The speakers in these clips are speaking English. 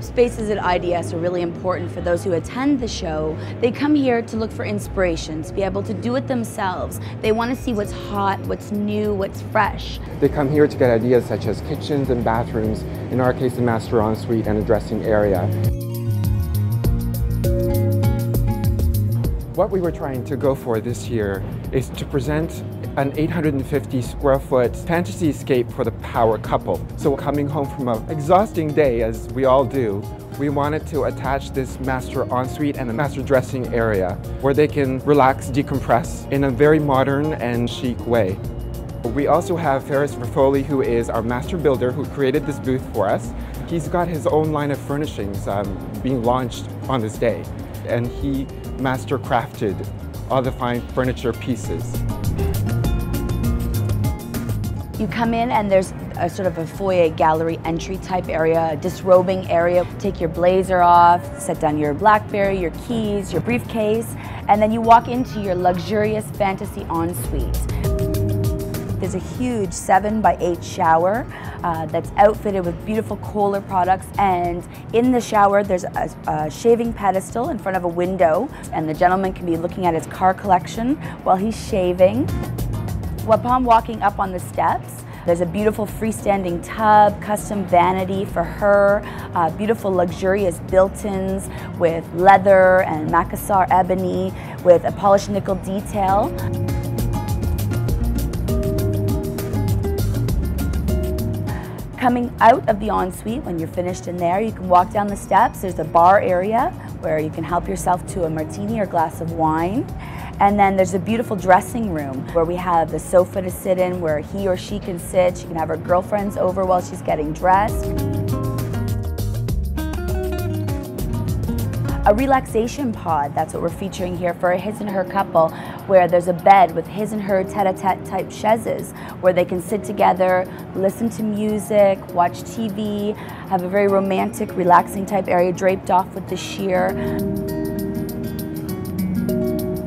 Spaces at IDS are really important for those who attend the show. They come here to look for inspiration, to be able to do it themselves. They want to see what's hot, what's new, what's fresh. They come here to get ideas such as kitchens and bathrooms, in our case, a master ensuite and a dressing area. What we were trying to go for this year is to present an 850 square foot fantasy escape for the power couple. So coming home from an exhausting day, as we all do, we wanted to attach this master ensuite and a master dressing area where they can relax, decompress in a very modern and chic way. We also have Ferris Rafoli, who is our master builder who created this booth for us. He's got his own line of furnishings um, being launched on this day, and he master crafted all the fine furniture pieces. You come in and there's a sort of a foyer gallery entry type area, a disrobing area. Take your blazer off, set down your Blackberry, your keys, your briefcase, and then you walk into your luxurious fantasy ensuite. There's a huge seven by eight shower uh, that's outfitted with beautiful Kohler products. And in the shower, there's a, a, shaving pedestal in front of a window. And the gentleman can be looking at his car collection while he's shaving. Upon walking up on the steps, there's a beautiful freestanding tub, custom vanity for her, uh, beautiful luxurious built-ins with leather and Makassar ebony with a polished nickel detail. Coming out of the ensuite, when you're finished in there, you can walk down the steps. There's a bar area where you can help yourself to a martini or glass of wine. And then there's a beautiful dressing room where we have the sofa to sit in where he or she can sit. She can have her girlfriends over while she's getting dressed. A relaxation pod. That's what we're featuring here for a his and her couple, where there's a bed with his and her tete-a-tete type chaises, where they can sit together, listen to music, watch TV, have a very romantic, relaxing type area draped off with the sheer.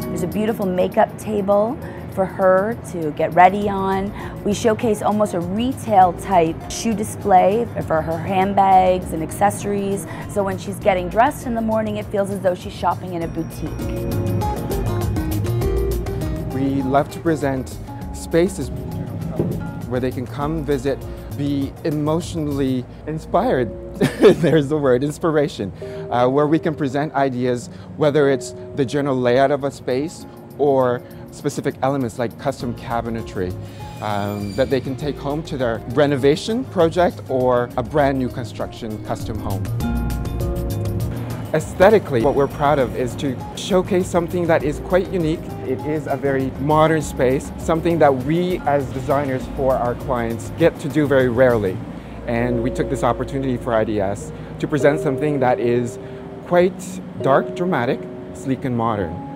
There's a beautiful makeup table for her to get ready on. We showcase almost a retail type shoe display for her handbags and accessories. So when she's getting dressed in the morning, it feels as though she's shopping in a boutique. We love to present spaces where they can come visit, be emotionally inspired. There's the word, inspiration. Uh, where we can present ideas, whether it's the general layout of a space or specific elements like custom cabinetry um, that they can take home to their renovation project or a brand new construction custom home. Aesthetically, what we're proud of is to showcase something that is quite unique. It is a very modern space, something that we as designers for our clients get to do very rarely. And we took this opportunity for IDS to present something that is quite dark, dramatic, sleek and modern.